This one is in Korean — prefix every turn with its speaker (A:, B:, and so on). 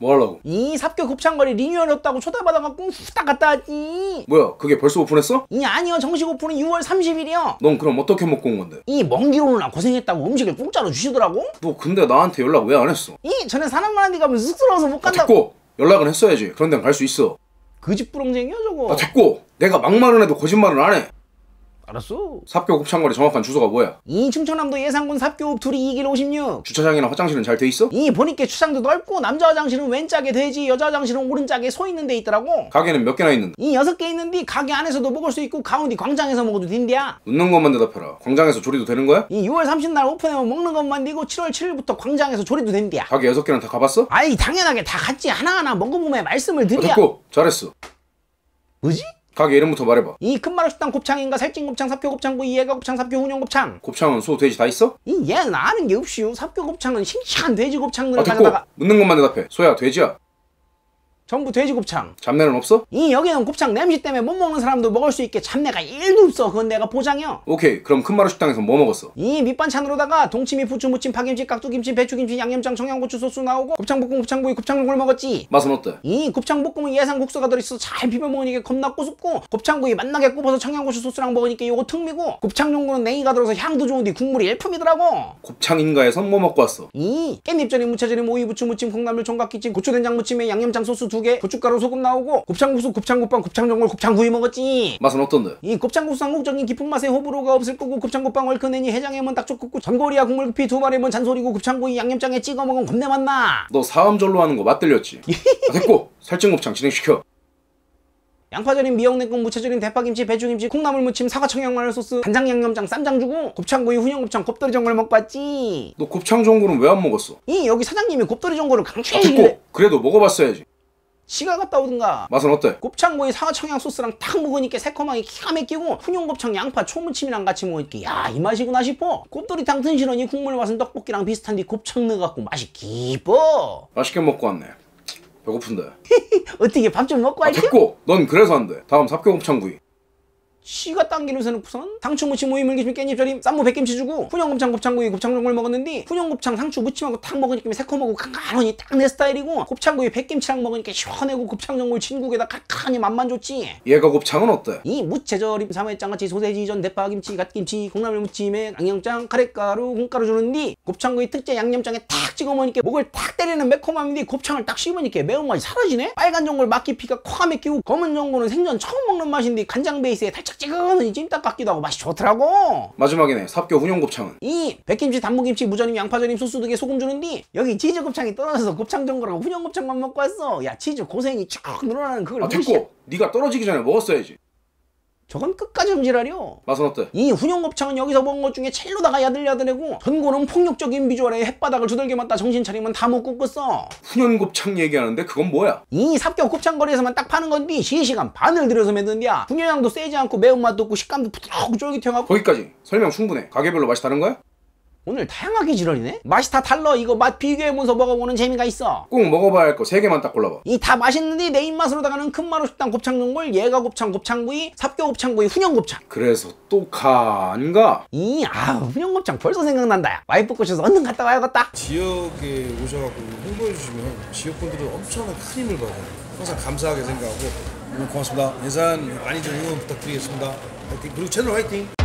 A: 뭐 하려고?
B: 이 삽교 곱창거리 리뉴얼했다고 초대받아갖고 후딱 갔다 왔지
A: 뭐야 그게 벌써 오픈했어?
B: 이 아니요 정식 오픈은 6월 30일이요.
A: 넌 그럼 어떻게 먹고 온 건데?
B: 이 먼 길 오느라 고생했다고 음식을 공짜로 주시더라고.
A: 너 근데 나한테 연락 왜 안 했어?
B: 이 전에 사람 많은 데 가면 쑥스러워서
A: 못아
B: 간다고.
A: 됐고. 연락은 했어야지. 그런 데는 갈 수 있어.
B: 그 집 부렁쟁이야 저거.
A: 아 됐고. 내가 막말은 해도 거짓말은 안해
B: 알았어.
A: 삽교 곱창거리 정확한 주소가 뭐야?
B: 이 충청남도 예산군 삽교읍 둘이 2길 56
A: 주차장이나 화장실은 잘 돼 있어?
B: 이 보니까 주차장도 넓고 남자 화장실은 왼짝에 돼지 여자 화장실은 오른짝에 소 있는 데 있더라고.
A: 가게는 몇 개나 있는데?
B: 이 여섯 개 있는데 가게 안에서도 먹을 수 있고 가운데 광장에서 먹어도 된대야.
A: 묻는 것만 대답해라. 광장에서 조리도 되는 거야?
B: 이 6월 30날 오픈하면 먹는 것만 되고 7월 7일부터 광장에서 조리도 된대야.
A: 가게 여섯 개는 다 가봤어?
B: 아이 당연하게 다 같이 하나하나 먹어보면 말씀을
A: 아
B: 드려야.
A: 됐고 잘했어.
B: 뭐지?
A: 가게 이름부터 말해봐.
B: 이 큰마루 식당 곱창인가 살찐 곱창 삽교곱창 구이 예가곱창 삽교 훈연 곱창.
A: 곱창은 소, 돼지 다 있어?
B: 이 얘는 아는 게 없이요 삽교곱창은 싱싱한 돼지 곱창들을
A: 아 됐고.
B: 가져다가
A: 묻는 것만 대답해. 소야 돼지야
B: 전부 돼지곱창
A: 잡내는 없어?
B: 이 여기는 곱창 냄새 때문에 못 먹는 사람도 먹을 수 있게 잡내가 1도 없어 그건 내가 보장해요
A: 오케이 그럼 큰마루 식당에서 뭐 먹었어?
B: 이 밑반찬으로다가 동치미, 부추, 무침, 파김치, 깍두김치, 배추김치, 양념장, 청양고추 소스 나오고 곱창볶음, 곱창구이, 곱창전골 먹었지
A: 맛은 어때?
B: 이 곱창볶음은 예산 국수가 들어있어 잘 비벼 먹으니까 겁나 꼬숩고 곱창구이 맛나게 굽어서 청양고추 소스랑 먹으니까 요거 특미고 곱창전골은 냉이가 들어서 향도 좋은데 국물이 일품이더라고
A: 곱창인가에서 뭐 먹고 왔어?
B: 이 깻잎절임, 무채절임, 오이, 부추, 무침, 콩나물, 총각김치, 고추된장 무침에 양념장 소스 두 개, 고춧가루, 소금 나오고 곱창국수, 곱창국밥, 곱창전골, 곱창구이 먹었지.
A: 맛은 어떤데?
B: 이 곱창국수 한국적인 깊은 맛에 호불호가 없을 거고 곱창국밥 얼큰허니 해장에면 딱 좋고 전골이야 국물 깊이 두말하면 잔소리고 곱창구이 양념장에 찍어 먹으면 겁내 맛나.
A: 너 사음절로 하는 거 맛들렸지? 아, 됐고. 살찐 곱창 진행시켜.
B: 양파절임, 미역냉국, 무채절임, 대파김치, 배추김치, 콩나물 무침, 사과 청양 마늘 소스, 간장 양념장, 쌈장 주고 곱창구이, 훈연곱창, 곱돌이 전골 먹고 왔지.
A: 너 곱창 전골은 왜 안 먹었어?
B: 이 여기 사장님이 곱돌이 전골을
A: 아
B: 강추해주길래.
A: 됐고 그래도 먹어봤어야지
B: 시가 갔다 오든가.
A: 맛은 어때?
B: 곱창구이 사과 청양 소스랑 딱 먹으니까 새콤하게 기가 막히고 훈연곱창 양파 초무침이랑 같이 먹으니까 야 이 맛이구나 싶어. 곱돌이탕 튼실하니 국물 맛은 떡볶이랑 비슷한데 곱창 넣어갖고 맛이 깊어.
A: 맛있게 먹고 왔네. 배고픈데.
B: 어떻게 밥 좀 먹고
A: 아
B: 할게요?
A: 됐고. 넌 그래서 안돼. 다음 삽교 곱창구이
B: 씨가 당기면서 놓고선 상추 무침 오이 물기침 깻잎절임? 쌈무 백김치 주고? 훈연곱창 곱창구이 곱창전골 먹었는데 훈연곱창 상추 무침하고 딱 먹으니까 새콤하고 간간하니 딱 내 스타일이고 곱창구이 백김치랑 먹으니까 시원하고 곱창전골 진국에다 칼칼하니 맛만 좋지.
A: 얘가 곱창은 어때?
B: 이 무채절임 삼회장같이 소세지전 대파김치 갓김치 콩나물 무침에 양념장 카레가루 콩가루 주는데 곱창구이 특제 양념장에 탁 찍어 먹으니까 목을 탁 때리는 매콤함인데 곱창을 딱 씹으니까 매운맛이 사라지네? 빨간 전골 막기피가 코가 맥히고 검은 전골은 생전 처음 먹는 맛인데 간장 베이스에 달짝 지근한 찜닭 같기도 하고 맛이 좋더라고.
A: 마지막이네. 삽교 훈연곱창은?
B: 이 백김치, 단무김치, 무절임, 양파절임, 소스 두개 소금 주는데 여기 치즈 곱창이 떨어져서 곱창 전골하고 훈연 곱창만 먹고 왔어. 야 치즈 고생이 쭉 늘어나는 그걸
A: 아. 됐고. 네가 떨어지기 전에 먹었어야지
B: 저건 끝까지 음질하려
A: 맛은 어때?
B: 이 훈연곱창은 여기서 먹은 것 중에 첼로다가 야들야들하고 전골은 폭력적인 비주얼에 햇바닥을 두들겨 맞다 정신 차리면 다 먹고 껐어
A: 훈연곱창 얘기하는데 그건 뭐야?
B: 이 삽격 곱창거리에서만 딱 파는 건데 시시간 반을 들여서 만든디야 분열량도 세지 않고 매운맛도 없고 식감도 부드럽고 쫄깃해갖고
A: 거기까지 설명 충분해 가게별로 맛이 다른 거야?
B: 오늘 다양하게 지랄이네 맛이 다 달라 이거 맛 비교해보면서 먹어보는 재미가 있어
A: 꼭 먹어봐야 할거세 개만 딱 골라봐
B: 이 다 맛있는데 내 입맛으로 다가는 큰마루 식당 곱창전골 예가 곱창 곱창구이 삽교 곱창구이 훈연 곱창
A: 그래서 또 가안가?
B: 이 아 훈연 곱창 벌써 생각난다 야 와이프 꼬셔서 얼른 갔다 와야겠다
C: 지역에 오셔갖고 홍보해 주시면 지역 분들은 엄청난 큰 힘을 받아요. 항상 감사하게 생각하고 고맙습니다. 예산 많이 좀 응원 부탁드리겠습니다. 화이팅. 그리고 채널 화이팅.